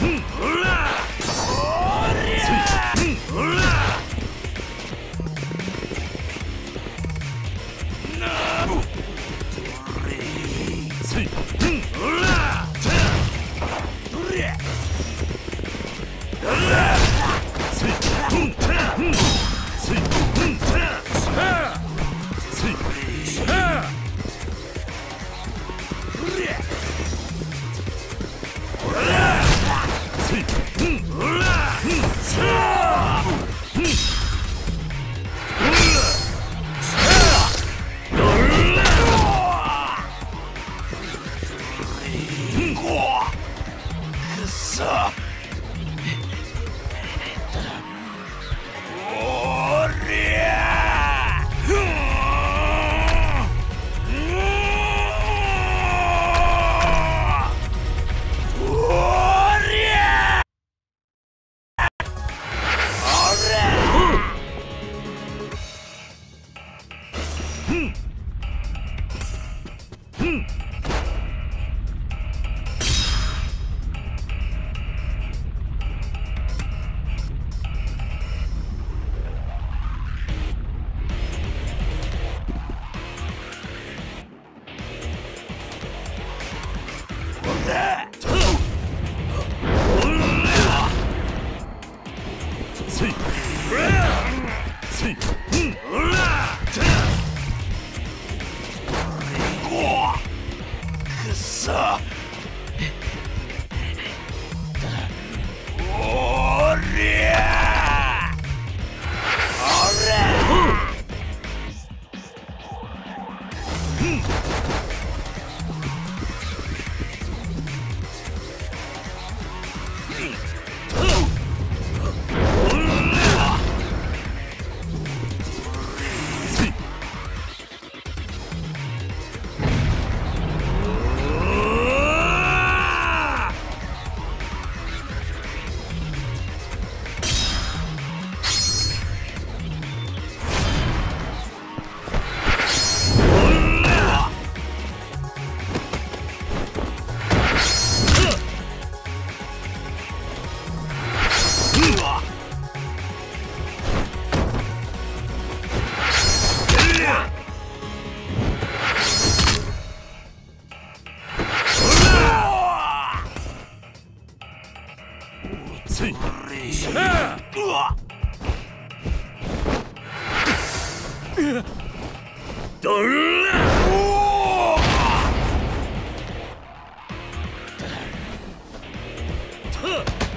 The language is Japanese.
Hum, lá! うん Huh!